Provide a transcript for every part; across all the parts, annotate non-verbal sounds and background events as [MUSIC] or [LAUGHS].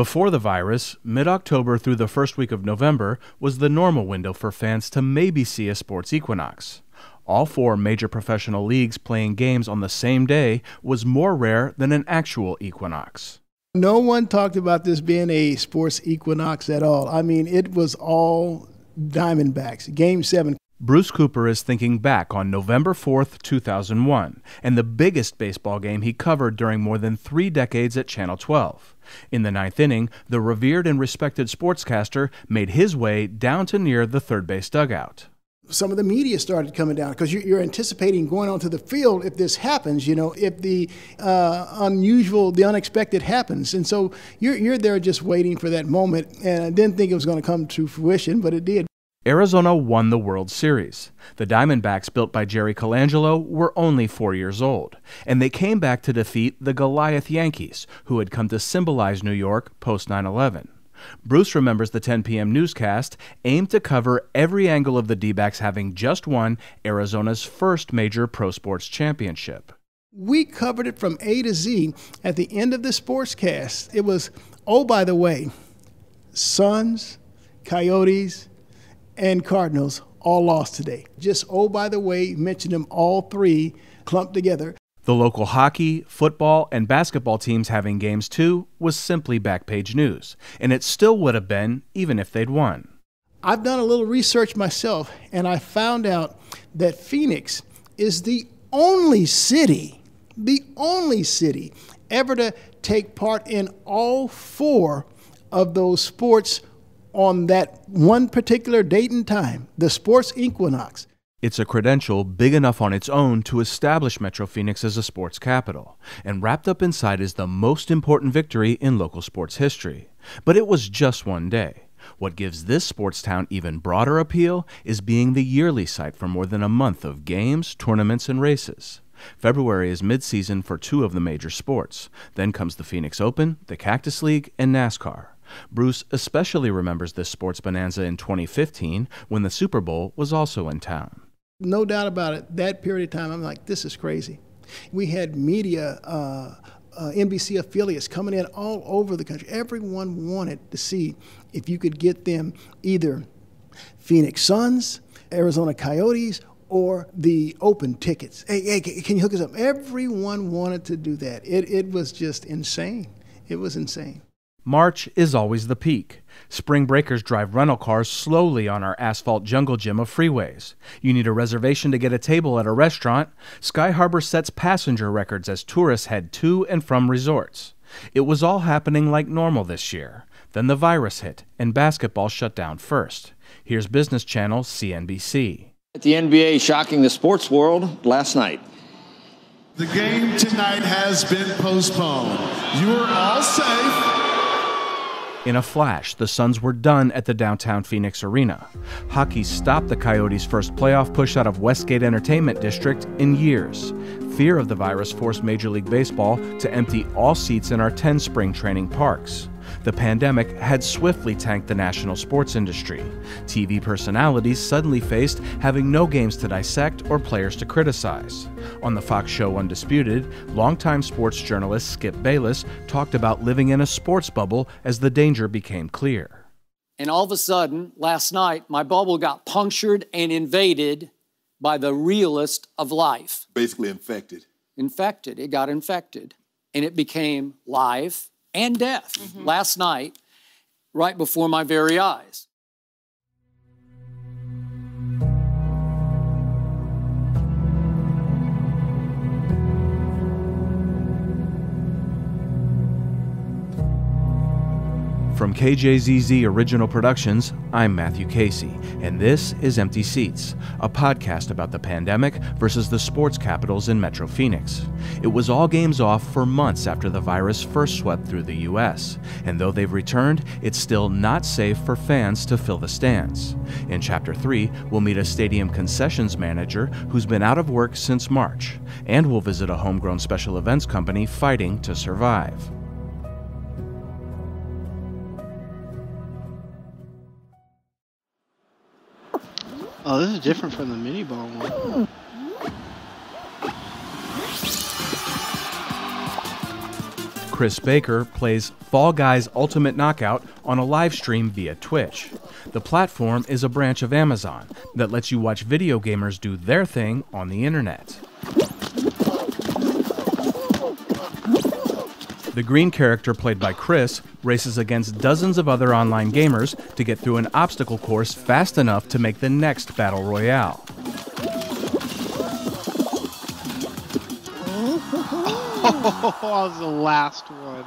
Before the virus, mid October through the first week of November was the normal window for fans to maybe see a sports equinox. All four major professional leagues playing games on the same day was more rare than an actual equinox. No one talked about this being a sports equinox at all. I mean, it was all Diamondbacks. Game seven. Bruce Cooper is thinking back on November 4th, 2001, and the biggest baseball game he covered during more than three decades at Channel 12. In the ninth inning, the revered and respected sportscaster made his way down to near the third base dugout some of the media started coming down because you're, anticipating going onto the field if this happens, you know, if the uh, unusual, the unexpected happens. And so you're, you're there just waiting for that moment. And I didn't think it was going to come to fruition, but it did. Arizona won the World Series. The Diamondbacks, built by Jerry Colangelo, were only four years old, and they came back to defeat the Goliath Yankees, who had come to symbolize New York post 9 11. Bruce remembers the 10 p.m. newscast aimed to cover every angle of the D backs having just won Arizona's first major pro sports championship. We covered it from A to Z at the end of the sportscast. It was, oh, by the way, Suns, Coyotes, and Cardinals all lost today. Just, oh, by the way, mention them all three clumped together. The local hockey, football, and basketball teams having games too was simply backpage news, and it still would have been even if they'd won. I've done a little research myself, and I found out that Phoenix is the only city, the only city ever to take part in all four of those sports on that one particular date and time, the sports equinox. It's a credential big enough on its own to establish Metro Phoenix as a sports capital, and wrapped up inside is the most important victory in local sports history. But it was just one day. What gives this sports town even broader appeal is being the yearly site for more than a month of games, tournaments, and races. February is midseason for two of the major sports. Then comes the Phoenix Open, the Cactus League, and NASCAR. Bruce especially remembers this sports bonanza in 2015 when the Super Bowl was also in town. No doubt about it, that period of time, I'm like, this is crazy. We had media, uh, uh, NBC affiliates coming in all over the country. Everyone wanted to see if you could get them either Phoenix Suns, Arizona Coyotes, or the open tickets. Hey, hey, can you hook us up? Everyone wanted to do that. It, it was just insane. It was insane. March is always the peak. Spring breakers drive rental cars slowly on our asphalt jungle gym of freeways. You need a reservation to get a table at a restaurant. Sky Harbor sets passenger records as tourists head to and from resorts. It was all happening like normal this year. Then the virus hit, and basketball shut down first. Here's Business Channel CNBC. The NBA shocking the sports world last night. The game tonight has been postponed. You are all safe. In a flash, the Suns were done at the downtown Phoenix Arena. Hockey stopped the Coyotes' first playoff push out of Westgate Entertainment District in years. Fear of the virus forced Major League Baseball to empty all seats in our 10 spring training parks. The pandemic had swiftly tanked the national sports industry. TV personalities suddenly faced having no games to dissect or players to criticize. On the Fox show Undisputed, longtime sports journalist Skip Bayless talked about living in a sports bubble as the danger became clear. And all of a sudden, last night, my bubble got punctured and invaded by the realist of life. Basically, infected. Infected. It got infected. And it became live and death mm-hmm. last night, right before my very eyes. From KJZZ Original Productions, I'm Matthew Casey, and this is Empty Seats, a podcast about the pandemic versus the sports capitals in Metro Phoenix. It was all games off for months after the virus first swept through the U.S., and though they've returned, it's still not safe for fans to fill the stands. In Chapter 3, we'll meet a stadium concessions manager who's been out of work since March, and we'll visit a homegrown special events company fighting to survive. Oh, this is different from the mini bar one. Chris Baker plays Fall Guys Ultimate Knockout on a live stream via Twitch. The platform is a branch of Amazon that lets you watch video gamers do their thing on the internet. The green character, played by Chris, races against dozens of other online gamers to get through an obstacle course fast enough to make the next Battle Royale. Oh, [LAUGHS] that was the last one.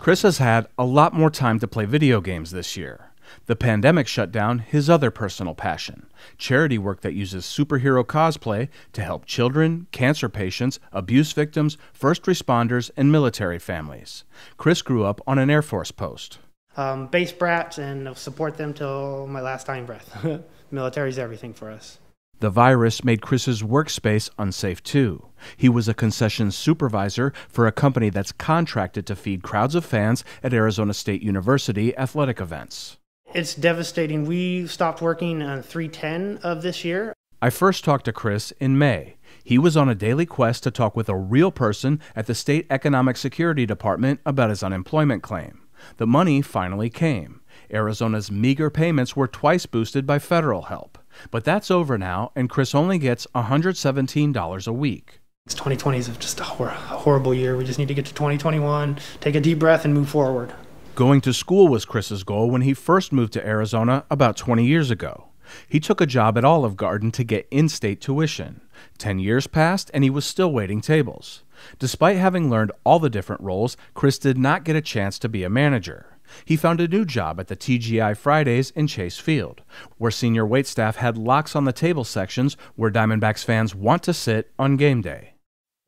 Chris has had a lot more time to play video games this year. The pandemic shut down his other personal passion charity work that uses superhero cosplay to help children, cancer patients, abuse victims, first responders, and military families. Chris grew up on an Air Force post. Um, base brats and support them till my last dying breath. [LAUGHS] Military's everything for us. The virus made Chris's workspace unsafe too. He was a concessions supervisor for a company that's contracted to feed crowds of fans at Arizona State University athletic events. It's devastating. We stopped working on 310 of this year. I first talked to Chris in May. He was on a daily quest to talk with a real person at the State Economic Security Department about his unemployment claim. The money finally came. Arizona's meager payments were twice boosted by federal help. But that's over now, and Chris only gets $117 a week. 2020 is just a, hor- a horrible year. We just need to get to 2021, take a deep breath, and move forward. Going to school was Chris's goal when he first moved to Arizona about 20 years ago. He took a job at Olive Garden to get in state tuition. Ten years passed, and he was still waiting tables. Despite having learned all the different roles, Chris did not get a chance to be a manager. He found a new job at the TGI Fridays in Chase Field, where senior waitstaff had locks on the table sections where Diamondbacks fans want to sit on game day.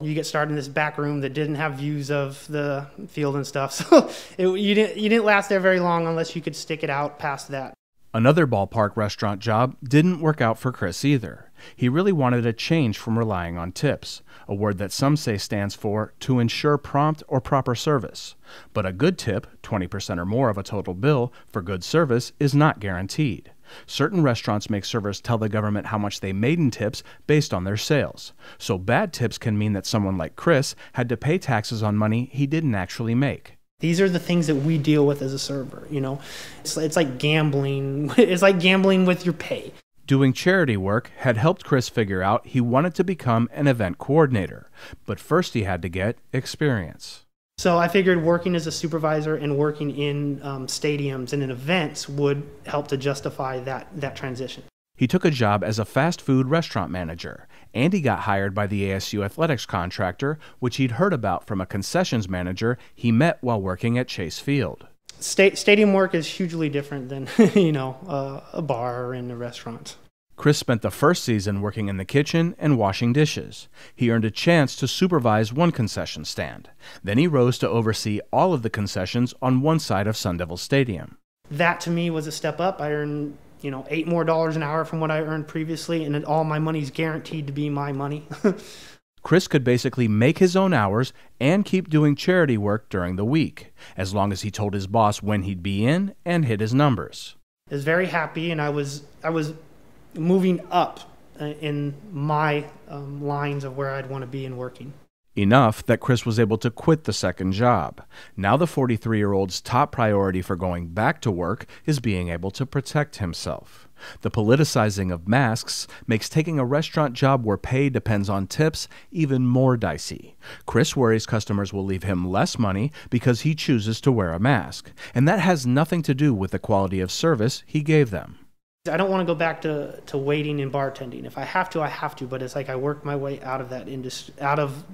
You get started in this back room that didn't have views of the field and stuff, [LAUGHS] so it, you didn't you didn't last there very long unless you could stick it out past that. Another ballpark restaurant job didn't work out for Chris either. He really wanted a change from relying on tips, a word that some say stands for to ensure prompt or proper service. But a good tip, 20% or more of a total bill, for good service is not guaranteed. Certain restaurants make servers tell the government how much they made in tips based on their sales. So bad tips can mean that someone like Chris had to pay taxes on money he didn't actually make. These are the things that we deal with as a server. You know, it's, it's like gambling. [LAUGHS] It's like gambling with your pay. Doing charity work had helped Chris figure out he wanted to become an event coordinator, but first he had to get experience. So I figured working as a supervisor and working in um, stadiums and in events would help to justify that that transition. He took a job as a fast food restaurant manager, and he got hired by the ASU athletics contractor, which he'd heard about from a concessions manager he met while working at Chase Field. Sta- stadium work is hugely different than [LAUGHS] you know uh, a bar or in a restaurant. Chris spent the first season working in the kitchen and washing dishes. He earned a chance to supervise one concession stand. Then he rose to oversee all of the concessions on one side of Sun Devil Stadium. That to me was a step up. I earned you know eight more dollars an hour from what I earned previously, and all my money's guaranteed to be my money. [LAUGHS] Chris could basically make his own hours and keep doing charity work during the week, as long as he told his boss when he'd be in and hit his numbers. I was very happy, and I was I was moving up uh, in my um, lines of where I'd want to be in working. Enough that Chris was able to quit the second job. Now, the 43 year old's top priority for going back to work is being able to protect himself. The politicizing of masks makes taking a restaurant job where pay depends on tips even more dicey. Chris worries customers will leave him less money because he chooses to wear a mask, and that has nothing to do with the quality of service he gave them. I don't want to go back to, to waiting and bartending. If I have to, I have to. But it's like I work my way out of that industry, out of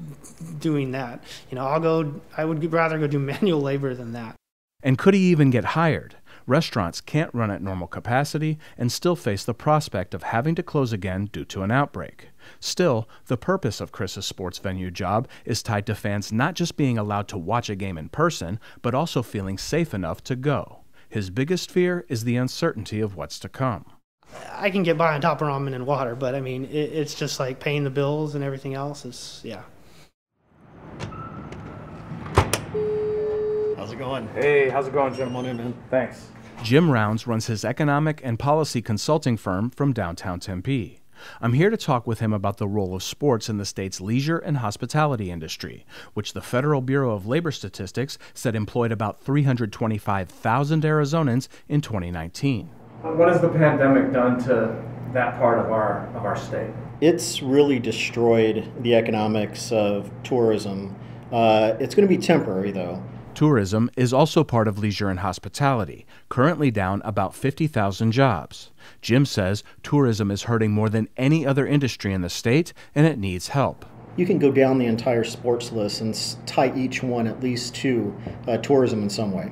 doing that. You know, I'll go. I would rather go do [LAUGHS] manual labor than that. And could he even get hired? Restaurants can't run at normal capacity and still face the prospect of having to close again due to an outbreak. Still, the purpose of Chris's sports venue job is tied to fans not just being allowed to watch a game in person, but also feeling safe enough to go. His biggest fear is the uncertainty of what's to come. I can get by on top of ramen and water, but I mean, it, it's just like paying the bills and everything else is, yeah. How's it going? Hey, how's it going, Jim? Come on in, man. Thanks. Jim Rounds runs his economic and policy consulting firm from downtown Tempe. I'm here to talk with him about the role of sports in the state's leisure and hospitality industry, which the Federal Bureau of Labor Statistics said employed about 325,000 Arizonans in 2019. What has the pandemic done to that part of our of our state? It's really destroyed the economics of tourism. Uh, it's going to be temporary, though. Tourism is also part of leisure and hospitality, currently down about 50,000 jobs. Jim says tourism is hurting more than any other industry in the state and it needs help. You can go down the entire sports list and tie each one at least to uh, tourism in some way.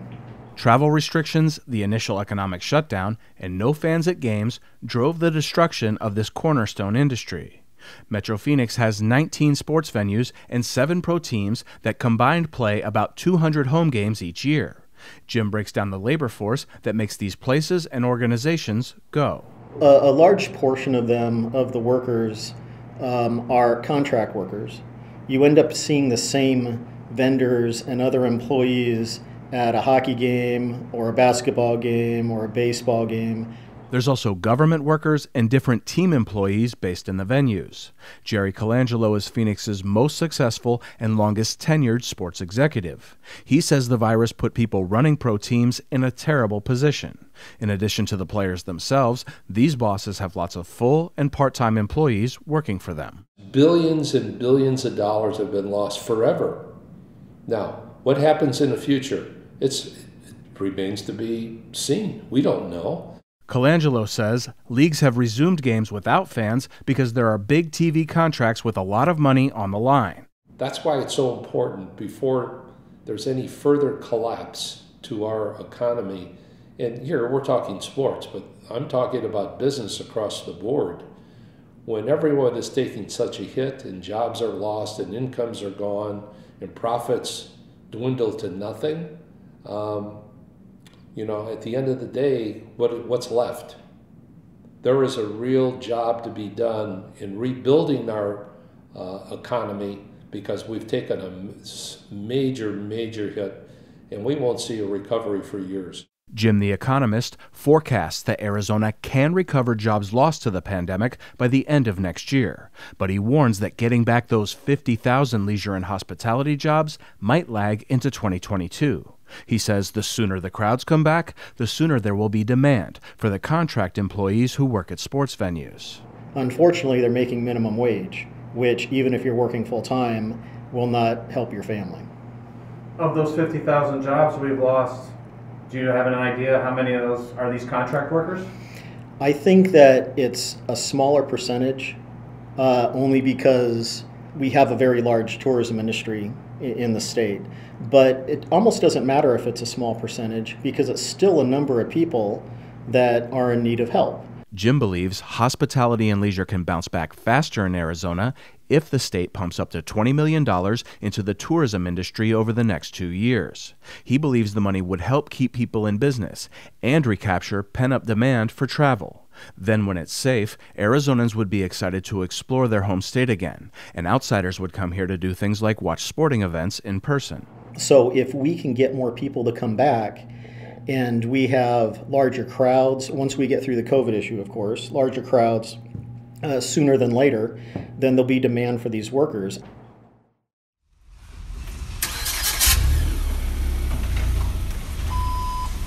Travel restrictions, the initial economic shutdown, and no fans at games drove the destruction of this cornerstone industry. Metro Phoenix has 19 sports venues and seven pro teams that combined play about 200 home games each year. Jim breaks down the labor force that makes these places and organizations go. A, a large portion of them, of the workers, um, are contract workers. You end up seeing the same vendors and other employees at a hockey game or a basketball game or a baseball game. There's also government workers and different team employees based in the venues. Jerry Colangelo is Phoenix's most successful and longest tenured sports executive. He says the virus put people running pro teams in a terrible position. In addition to the players themselves, these bosses have lots of full and part time employees working for them. Billions and billions of dollars have been lost forever. Now, what happens in the future? It's, it remains to be seen. We don't know. Colangelo says leagues have resumed games without fans because there are big TV contracts with a lot of money on the line. That's why it's so important before there's any further collapse to our economy. And here we're talking sports, but I'm talking about business across the board. When everyone is taking such a hit and jobs are lost and incomes are gone and profits dwindle to nothing, um, you know, at the end of the day, what, what's left? There is a real job to be done in rebuilding our uh, economy because we've taken a major, major hit and we won't see a recovery for years. Jim the Economist forecasts that Arizona can recover jobs lost to the pandemic by the end of next year, but he warns that getting back those 50,000 leisure and hospitality jobs might lag into 2022. He says the sooner the crowds come back, the sooner there will be demand for the contract employees who work at sports venues. Unfortunately, they're making minimum wage, which, even if you're working full time, will not help your family. Of those 50,000 jobs we've lost, do you have an idea how many of those are these contract workers? I think that it's a smaller percentage, uh, only because we have a very large tourism industry in the state. But it almost doesn't matter if it's a small percentage because it's still a number of people that are in need of help. Jim believes hospitality and leisure can bounce back faster in Arizona if the state pumps up to $20 million into the tourism industry over the next two years. He believes the money would help keep people in business and recapture pent up demand for travel. Then, when it's safe, Arizonans would be excited to explore their home state again, and outsiders would come here to do things like watch sporting events in person. So, if we can get more people to come back, and we have larger crowds, once we get through the COVID issue, of course, larger crowds uh, sooner than later, then there'll be demand for these workers.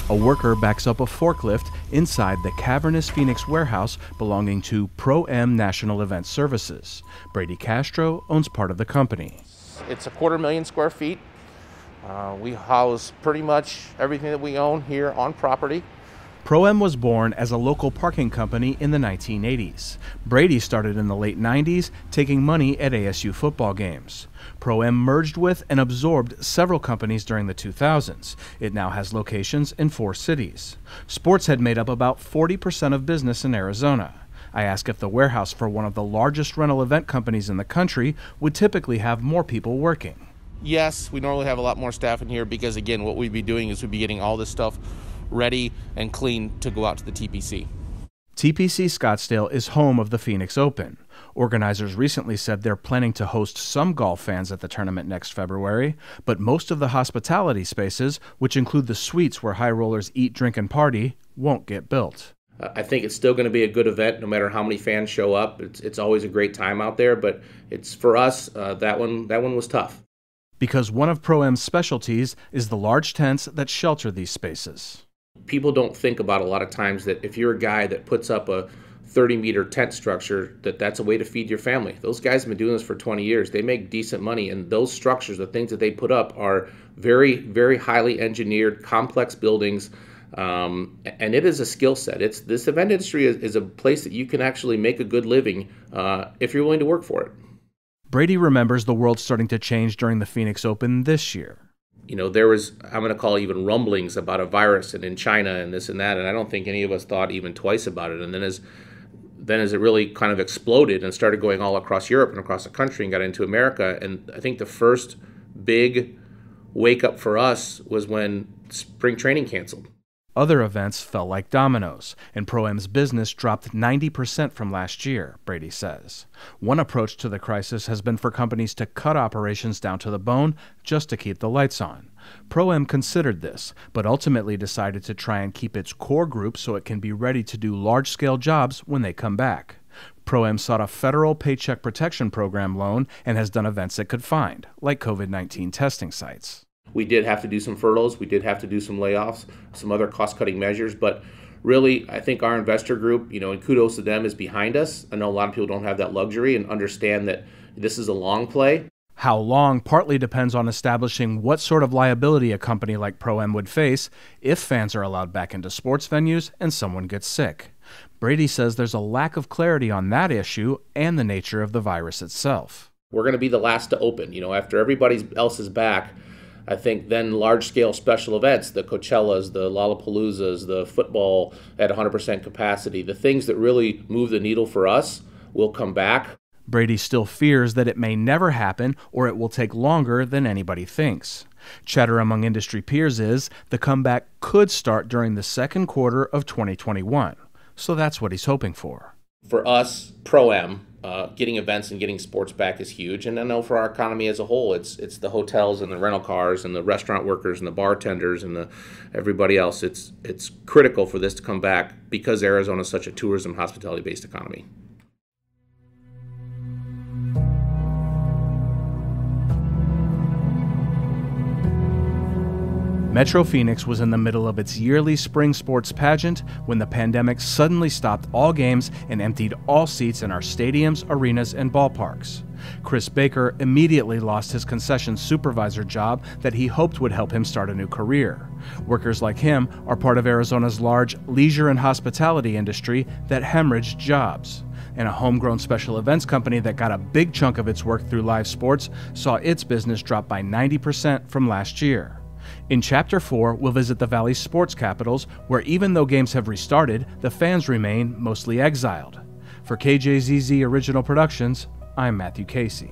A worker backs up a forklift inside the cavernous Phoenix warehouse belonging to Pro M National Event Services. Brady Castro owns part of the company. It's a quarter million square feet. Uh, we house pretty much everything that we own here on property. Pro-M was born as a local parking company in the 1980s. Brady started in the late 90s, taking money at ASU football games. Pro-M merged with and absorbed several companies during the 2000s. It now has locations in four cities. Sports had made up about 40% of business in Arizona. I asked if the warehouse for one of the largest rental event companies in the country would typically have more people working. Yes, we normally have a lot more staff in here because, again, what we'd be doing is we'd be getting all this stuff ready and clean to go out to the TPC. TPC Scottsdale is home of the Phoenix Open. Organizers recently said they're planning to host some golf fans at the tournament next February, but most of the hospitality spaces, which include the suites where high rollers eat, drink, and party, won't get built. Uh, I think it's still going to be a good event no matter how many fans show up. It's, it's always a great time out there, but it's for us uh, that one that one was tough. Because one of Pro Am's specialties is the large tents that shelter these spaces. People don't think about a lot of times that if you're a guy that puts up a 30 meter tent structure that that's a way to feed your family those guys have been doing this for 20 years they make decent money and those structures the things that they put up are very very highly engineered complex buildings um, and it is a skill set. It's this event industry is, is, a place that you can actually make a good living uh, if you're willing to work for it. Brady remembers the world starting to change during the Phoenix Open this year. You know, there was I'm going to call even rumblings about a virus and in China and this and that, and I don't think any of us thought even twice about it. And then as then as it really kind of exploded and started going all across Europe and across the country and got into America, and I think the first big wake up for us was when spring training canceled. Other events fell like dominoes, and Pro-Am's business dropped 90% from last year, Brady says. One approach to the crisis has been for companies to cut operations down to the bone just to keep the lights on. Pro-Am considered this, but ultimately decided to try and keep its core group so it can be ready to do large-scale jobs when they come back. Pro-Am sought a federal Paycheck Protection Program loan and has done events it could find, like COVID-19 testing sites. We did have to do some furloughs, we did have to do some layoffs, some other cost cutting measures, but really, I think our investor group, you know, and kudos to them, is behind us. I know a lot of people don't have that luxury and understand that this is a long play. How long partly depends on establishing what sort of liability a company like Pro-Am would face if fans are allowed back into sports venues and someone gets sick. Brady says there's a lack of clarity on that issue and the nature of the virus itself. We're going to be the last to open. You know, after everybody else is back, I think then large scale special events, the Coachellas, the Lollapaloozas, the football at 100% capacity, the things that really move the needle for us will come back. Brady still fears that it may never happen or it will take longer than anybody thinks. Chatter among industry peers is the comeback could start during the second quarter of 2021. So that's what he's hoping for. For us, Pro Am, uh, getting events and getting sports back is huge. And I know for our economy as a whole, it's it's the hotels and the rental cars and the restaurant workers and the bartenders and the everybody else. It's it's critical for this to come back because Arizona is such a tourism hospitality based economy. Metro Phoenix was in the middle of its yearly spring sports pageant when the pandemic suddenly stopped all games and emptied all seats in our stadiums, arenas, and ballparks. Chris Baker immediately lost his concession supervisor job that he hoped would help him start a new career. Workers like him are part of Arizona's large leisure and hospitality industry that hemorrhaged jobs. And a homegrown special events company that got a big chunk of its work through live sports saw its business drop by 90% from last year. In Chapter 4, we'll visit the Valley's sports capitals, where even though games have restarted, the fans remain mostly exiled. For KJZZ Original Productions, I'm Matthew Casey.